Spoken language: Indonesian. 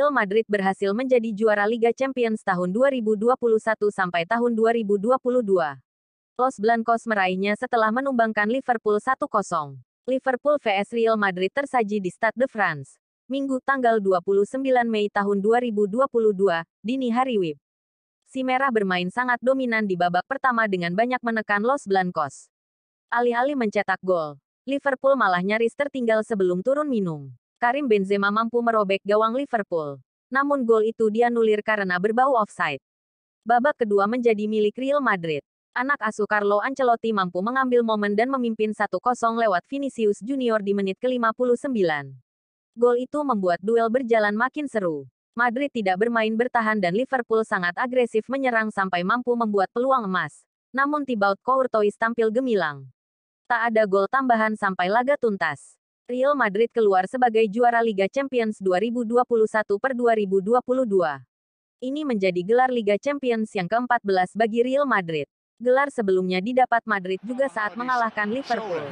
Real Madrid berhasil menjadi juara Liga Champions tahun 2021 sampai tahun 2022. Los Blancos meraihnya setelah menumbangkan Liverpool 1-0. Liverpool vs Real Madrid tersaji di Stade de France. Minggu tanggal 29 Mei tahun 2022, dini hari WIB. Si Merah bermain sangat dominan di babak pertama dengan banyak menekan Los Blancos. Alih-alih mencetak gol, Liverpool malah nyaris tertinggal sebelum turun minum. Karim Benzema mampu merobek gawang Liverpool. Namun gol itu dianulir karena berbau offside. Babak kedua menjadi milik Real Madrid. Anak asuh Carlo Ancelotti mampu mengambil momen dan memimpin 1-0 lewat Vinicius Junior di menit ke-59. Gol itu membuat duel berjalan makin seru. Madrid tidak bermain bertahan dan Liverpool sangat agresif menyerang sampai mampu membuat peluang emas. Namun Thibaut Courtois tampil gemilang. Tak ada gol tambahan sampai laga tuntas. Real Madrid keluar sebagai juara Liga Champions 2021 per 2022. Ini menjadi gelar Liga Champions yang ke-14 bagi Real Madrid. Gelar sebelumnya didapat Madrid juga saat mengalahkan Liverpool.